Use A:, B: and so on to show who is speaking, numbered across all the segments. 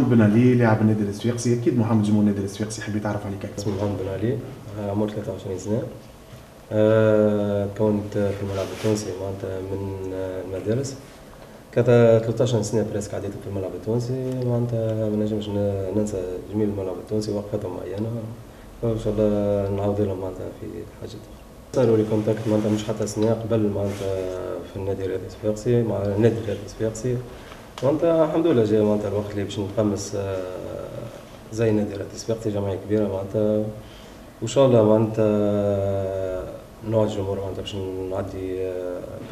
A: بن علي لاعب النادي الصفاقسي أكيد محمد جمهور النادي الصفاقسي يحب يتعرف عليك أكثر.
B: اسمي محمد بن علي آه، عمري 23 سنة. آه، كونت في الملعب التونسي معناتها من آه، المدارس. كانت 13 سنة presque عديت في الملعب التونسي. معناتها ما نجمش ننسى جميل الملعب التونسي وقفتهم معينة. وإن شاء الله نعاود لهم معناتها في أخرى صاروا لي contact معناتها مش حتى سنة قبل معناتها في النادي الرياضي الصفاقسي مع النادي الرياضي الصفاقسي معناتها الحمد لله جاي معناتها الوقت اللي باش نتقمص زي نادي الرياضي الصفاقسي جمعية كبيرة معناتها. وإن شاء الله معناتها نوع الجمهور معناتها باش نعدي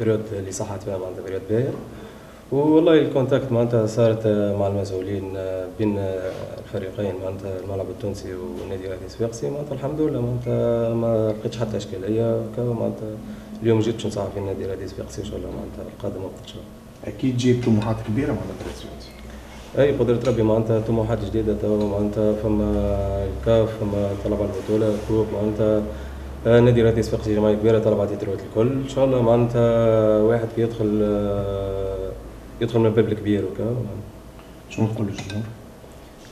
B: période اللي صحت فيها معناتها période باهية والله ال contact معناتها صارت مع المسؤولين بين الفريقين معناتها الملعب التونسي والنادي الرياضي الصفاقسي معناتها الحمد لله معناتها ما لقيتش حتى إشكالية. معناتها اليوم جيت باش نصحح في النادي الرياضي الصفاقسي إن شاء الله معناتها القادم وقت إن شاء الله.
A: أكيد جيب طموحات كبيرة مع النادي الصفاقسي.
B: اي قدرة ربي معناتها طموحات جديدة توا معناتها فما الكاف فما طلب على البطولة كوب معناتها نادي الرياضي الصفاقسي جمعية كبيرة طلب على تيتروات الكل. إن شاء الله معناتها واحد كي يدخل يدخل من الباب الكبير وكا
A: شنو تقول للجمهور؟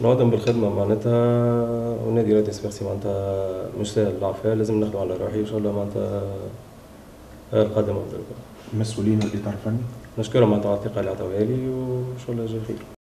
B: نعودهم بالخدمة معناتها ونادي الرياضي الصفاقسي معناتها مش سهل نلعب فيها لازم نخدم على روحي إن شاء الله معناتها القادم أفضل
A: المسؤولين والإطار الفني؟
B: نشكرهم على الثقة اللي عطاوها لي وإن شاء الله جاي خير